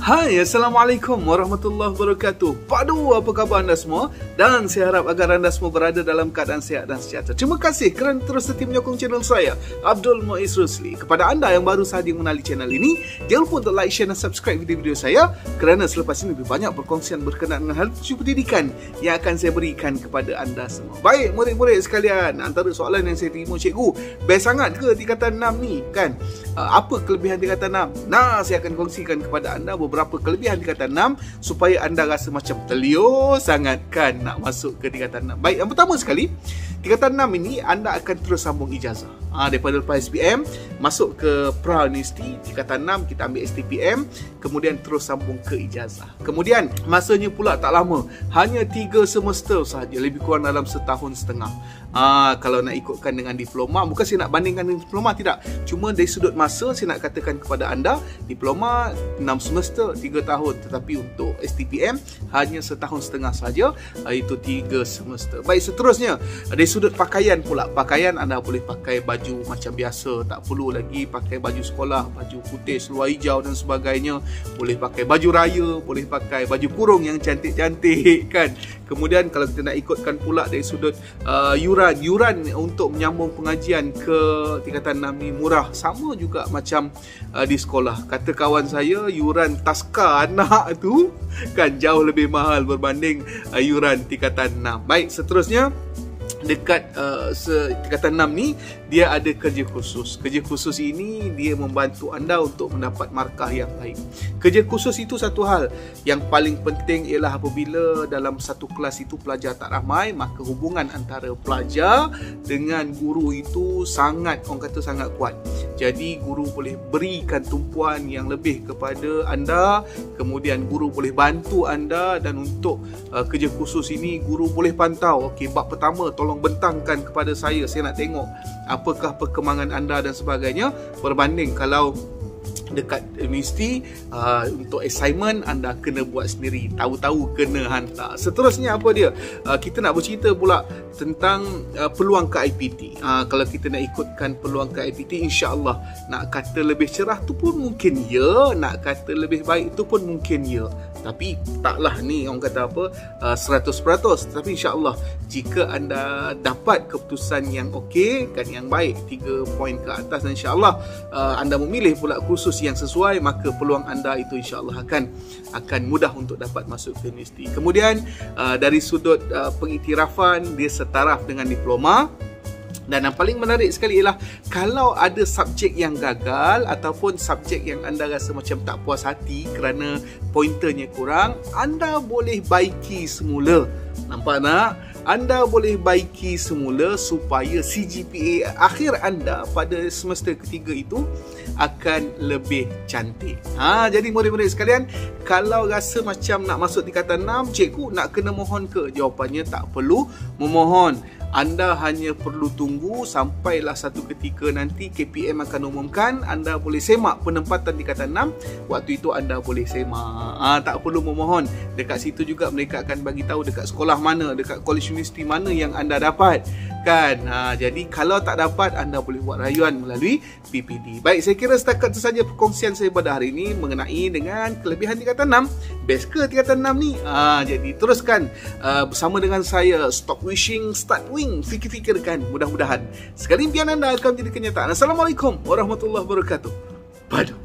Hai, Assalamualaikum warahmatullahi wabarakatuh. Padu, apa khabar anda semua? Dan saya harap agar anda semua berada dalam keadaan sihat dan sejahtera. Terima kasih kerana terus setia menyokong channel saya, Abdul Muiz Rusli. Kepada anda yang baru sahaja mengenali channel ini, jangan lupa untuk like, share dan subscribe video-video saya kerana selepas ini lebih banyak perkongsian berkenaan dengan hal tujuh pendidikan yang akan saya berikan kepada anda semua. Baik, murid-murid sekalian, antara soalan yang saya terima cikgu, best sangat ke tingkatan 6 ni? Kan? Uh, apa kelebihan tingkatan 6? Nah, saya akan kongsikan kepada anda beberapa kelebihan tingkatan 6 supaya anda rasa macam telio sangat kan nak masuk ke tingkatan 6. Baik, yang pertama sekali, tingkatan 6 ini anda akan terus sambung ijazah. Ha, daripada lepas SPM masuk ke pra universiti tingkatan 6 kita ambil STPM kemudian terus sambung ke ijazah. Kemudian masanya pula tak lama, hanya 3 semester sahaja, lebih kurang dalam setahun setengah. Ha, kalau nak ikutkan dengan diploma, bukan saya nak bandingkan dengan diploma tidak. Cuma dari sudut masa saya nak katakan kepada anda, diploma 6 semester 3 tahun tetapi untuk STPM hanya setahun setengah saja iaitu 3 semester. Baik seterusnya dari sudut pakaian pula, pakaian anda boleh pakai baju baju macam biasa tak perlu lagi pakai baju sekolah baju putih seluar hijau dan sebagainya. Boleh pakai baju raya boleh pakai baju kurung yang cantik-cantik kan? Kemudian kalau kita nak ikutkan pula dari sudut uh, yuran yuran untuk menyambung pengajian ke tingkatan 6 ni murah sama juga macam uh, di sekolah. Kata kawan saya yuran taska anak tu kan? Jauh lebih mahal berbanding uh, yuran tingkatan 6 baik seterusnya dekat uh, tingkatan 6 ni dia ada kerja khusus. Kerja khusus ini dia membantu anda untuk mendapat markah yang baik. Kerja khusus itu satu hal yang paling penting ialah apabila dalam satu kelas itu pelajar tak ramai, maka hubungan antara pelajar dengan guru itu sangat orang kata sangat kuat. Jadi guru boleh berikan tumpuan yang lebih kepada anda, kemudian guru boleh bantu anda dan untuk uh, kerja khusus ini guru boleh pantau. Okey, bab pertama tolong bentangkan kepada saya, saya nak tengok apakah perkembangan anda dan sebagainya. Berbanding kalau dekat universiti uh, untuk assignment anda kena buat sendiri. Tahu-tahu kena hantar. Seterusnya apa dia? Uh, kita nak bercerita pula tentang uh, peluang ke IPT uh, kalau kita nak ikutkan peluang ke IPT insyaAllah nak kata lebih cerah tu pun mungkin ya. Nak kata lebih baik tu pun mungkin ya tapi taklah ni orang kata apa uh, 100% tapi insyaallah jika anda dapat keputusan yang okey kan yang baik 3 poin ke atas dan insyaallah uh, anda memilih pula kursus yang sesuai maka peluang anda itu insyaallah akan akan mudah untuk dapat masuk ke universiti. Kemudian uh, dari sudut uh, pengiktirafan dia setaraf dengan diploma dan yang paling menarik sekali ialah kalau ada subjek yang gagal ataupun subjek yang anda rasa macam tak puas hati kerana pointernya kurang, anda boleh baiki semula. Nampak tak? Anda boleh baiki semula supaya CGPA akhir anda pada semester ketiga itu akan lebih cantik. Ha, jadi murid-murid sekalian, kalau rasa macam nak masuk tingkatan 6, cikgu nak kena mohon ke? Jawapannya tak perlu memohon anda hanya perlu tunggu sampailah satu ketika nanti KPM akan umumkan. Anda boleh semak penempatan di kata 6 waktu itu anda boleh semak. Ha, tak perlu memohon. Dekat situ juga mereka akan bagi tahu dekat sekolah mana dekat college university mana yang anda dapat. Kan? Ha, jadi kalau tak dapat anda boleh buat rayuan melalui PPD baik saya kira setakat itu saja perkongsian saya pada hari ini mengenai dengan kelebihan tingkatan 6 best ke tingkatan 6 ni? Ha, jadi teruskan uh, bersama dengan saya stop wishing start wing. Fikir-fikirkan mudah-mudahan. Sekali impian anda akan menjadi kenyataan. Assalamualaikum warahmatullahi wabarakatuh. Padu